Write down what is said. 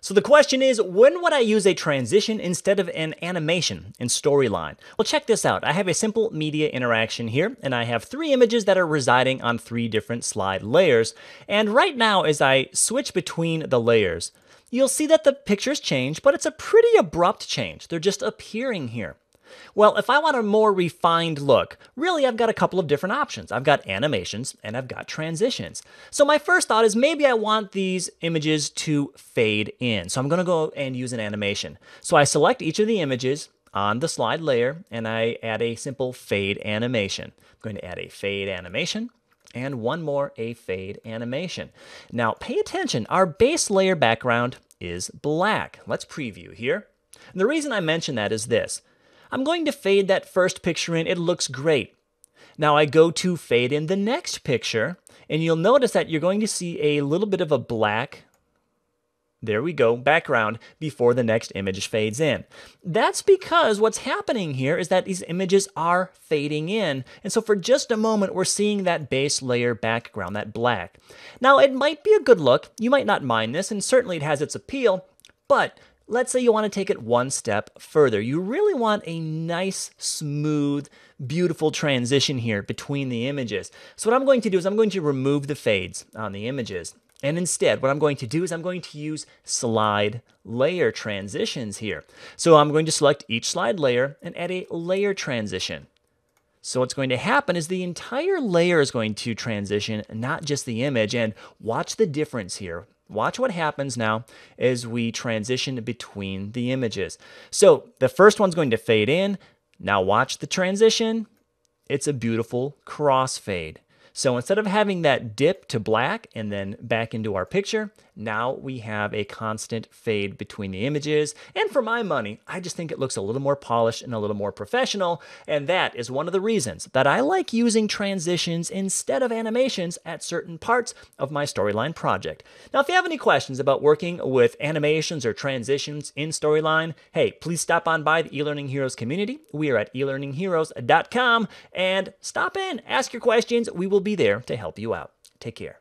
So the question is, when would I use a transition instead of an animation in Storyline? Well, check this out. I have a simple media interaction here, and I have three images that are residing on three different slide layers. And right now, as I switch between the layers, you'll see that the pictures change, but it's a pretty abrupt change. They're just appearing here. Well, if I want a more refined look, really I've got a couple of different options. I've got animations and I've got transitions. So my first thought is maybe I want these images to fade in. So I'm going to go and use an animation. So I select each of the images on the slide layer and I add a simple fade animation. I'm going to add a fade animation and one more a fade animation. Now pay attention, our base layer background is black. Let's preview here. And the reason I mention that is this. I'm going to fade that first picture in. It looks great. Now I go to fade in the next picture, and you'll notice that you're going to see a little bit of a black, there we go, background before the next image fades in. That's because what's happening here is that these images are fading in. And so for just a moment, we're seeing that base layer background, that black. Now it might be a good look. You might not mind this, and certainly it has its appeal, but Let's say you want to take it one step further. You really want a nice, smooth, beautiful transition here between the images. So what I'm going to do is I'm going to remove the fades on the images. And instead, what I'm going to do is I'm going to use slide layer transitions here. So I'm going to select each slide layer and add a layer transition. So what's going to happen is the entire layer is going to transition, not just the image. And watch the difference here. Watch what happens now as we transition between the images. So the first one's going to fade in. Now watch the transition. It's a beautiful crossfade. So instead of having that dip to black and then back into our picture, now we have a constant fade between the images. And for my money, I just think it looks a little more polished and a little more professional. And that is one of the reasons that I like using transitions instead of animations at certain parts of my Storyline project. Now, if you have any questions about working with animations or transitions in Storyline, hey, please stop on by the eLearning Heroes community. We are at elearningheroes.com and stop in, ask your questions. We will be there to help you out. Take care.